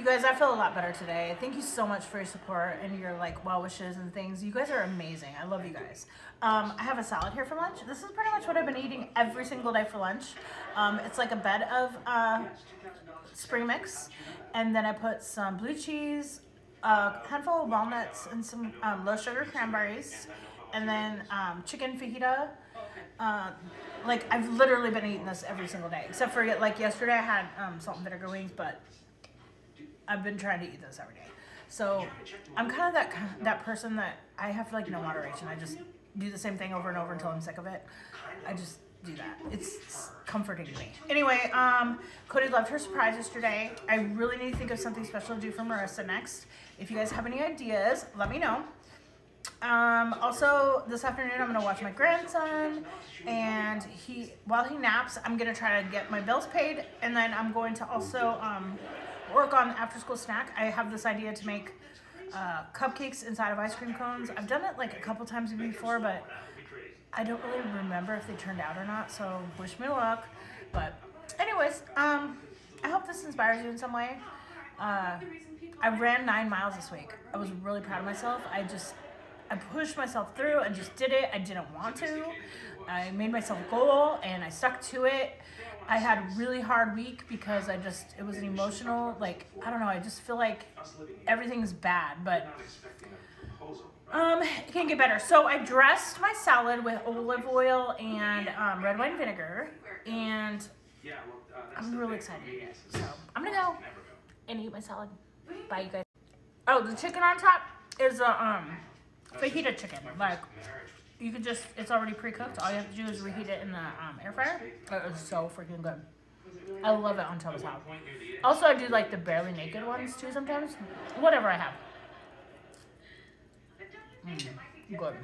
You guys, I feel a lot better today. Thank you so much for your support and your like well wishes and things. You guys are amazing. I love you guys. Um, I have a salad here for lunch. This is pretty much what I've been eating every single day for lunch. Um, it's like a bed of uh, spring mix, and then I put some blue cheese, a handful of walnuts, and some um, low sugar cranberries, and then um, chicken fajita. Uh, like I've literally been eating this every single day, except for like yesterday I had um, salt and vinegar wings, but I've been trying to eat this every day. So I'm kind of that that person that I have like no moderation. I just do the same thing over and over until I'm sick of it. I just do that. It's comforting to me. Anyway, um, Cody loved her surprise yesterday. I really need to think of something special to do for Marissa next. If you guys have any ideas, let me know. Um, also, this afternoon I'm gonna watch my grandson, and he while he naps, I'm gonna try to get my bills paid, and then I'm going to also um, work on after school snack. I have this idea to make uh, cupcakes inside of ice cream cones. I've done it like a couple times before, but I don't really remember if they turned out or not, so wish me luck. But anyways, um, I hope this inspires you in some way. Uh, I ran nine miles this week. I was really proud of myself. I just, I pushed myself through and just did it. I didn't want to. I made myself a goal and I stuck to it. I had a really hard week because I just, it was an emotional, like, I don't know, I just feel like everything's bad, but um, it can get better. So I dressed my salad with olive oil and um, red wine vinegar, and I'm really excited to eat it. So I'm gonna go and eat my salad. Bye, you guys. Oh, the chicken on top is a um, fajita chicken. Like, you could just, it's already pre-cooked. All you have to do is reheat it in the um, air fryer. It is so freaking good. I love it on top salad. Also, I do like the barely naked ones too sometimes. Whatever I have. Mm, good.